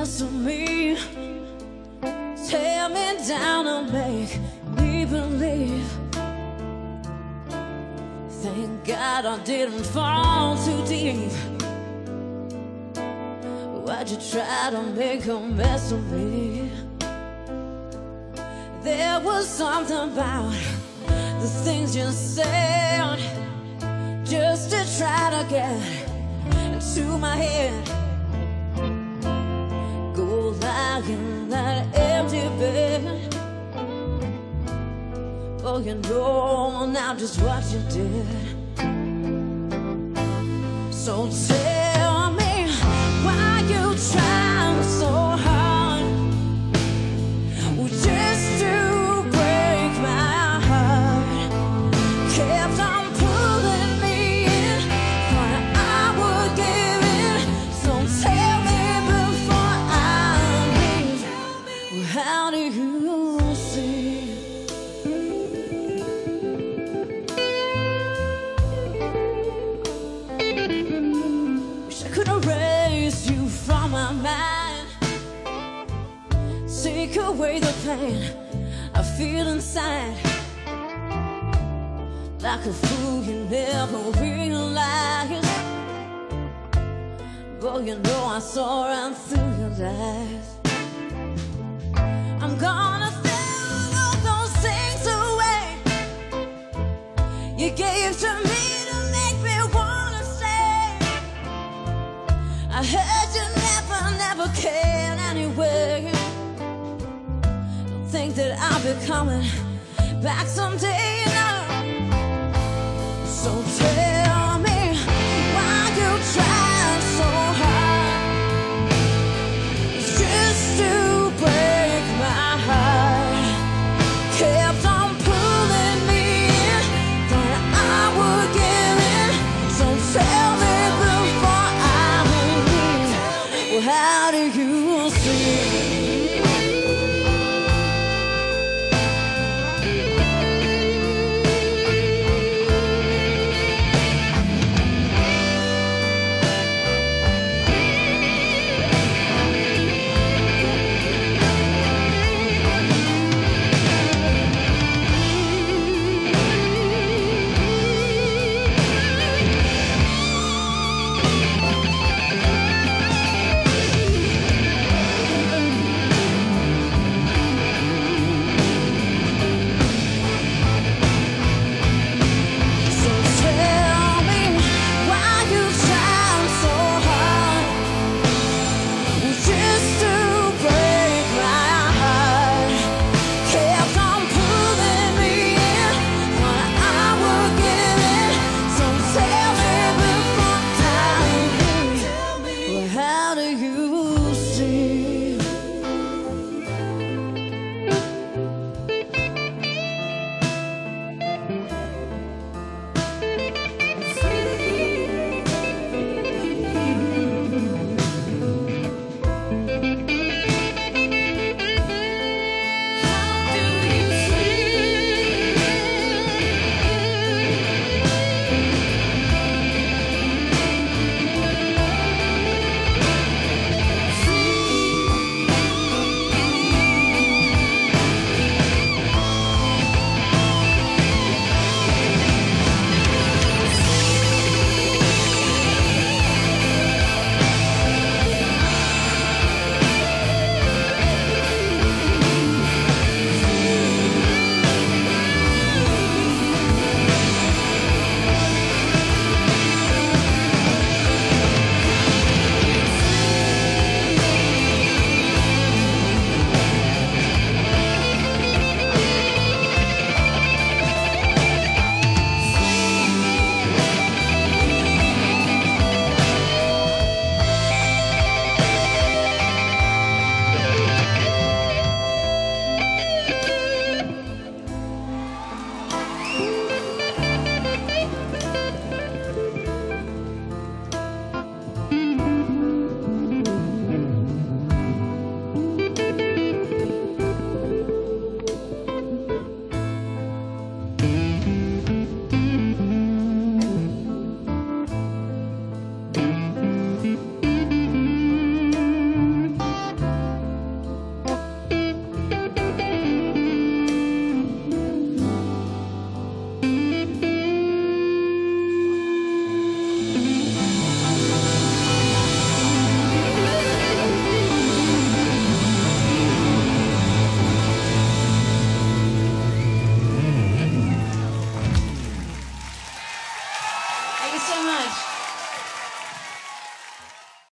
Mess of me. Tear me down and make me believe. Thank God I didn't fall too deep. Why'd you try to make a mess of me? There was something about the things you said just to try to get into my head. Empty bed. Oh, you know now just what you did. So tell me why you trying so away the pain I feel inside. Like a fool, you never realized. But you know I saw right through your lies. I'm gonna throw all those things away you gave to me to make me wanna stay. I heard you never, never cared anyway. Think that I'll be coming back someday. No. So tell